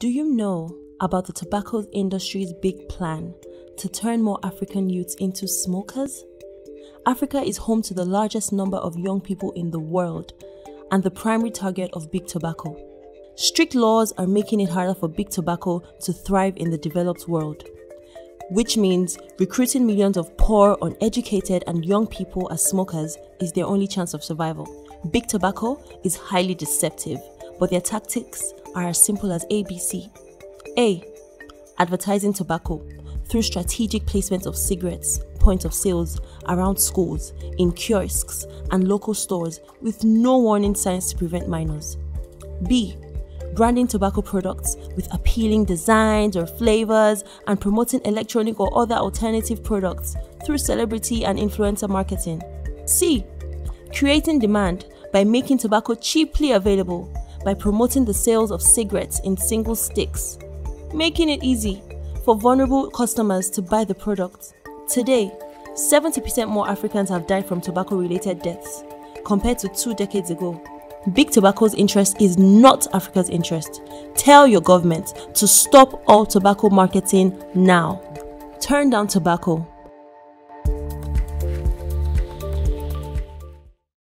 Do you know about the tobacco industry's big plan to turn more African youths into smokers? Africa is home to the largest number of young people in the world and the primary target of big tobacco. Strict laws are making it harder for big tobacco to thrive in the developed world, which means recruiting millions of poor, uneducated, and young people as smokers is their only chance of survival. Big tobacco is highly deceptive, but their tactics are as simple as ABC. A. Advertising tobacco through strategic placement of cigarettes, point of sales around schools, in kiosks, and local stores with no warning signs to prevent minors. B. Branding tobacco products with appealing designs or flavors and promoting electronic or other alternative products through celebrity and influencer marketing. C. Creating demand by making tobacco cheaply available by promoting the sales of cigarettes in single sticks, making it easy for vulnerable customers to buy the product. Today, 70% more Africans have died from tobacco related deaths compared to two decades ago. Big Tobacco's interest is not Africa's interest. Tell your government to stop all tobacco marketing now. Turn down tobacco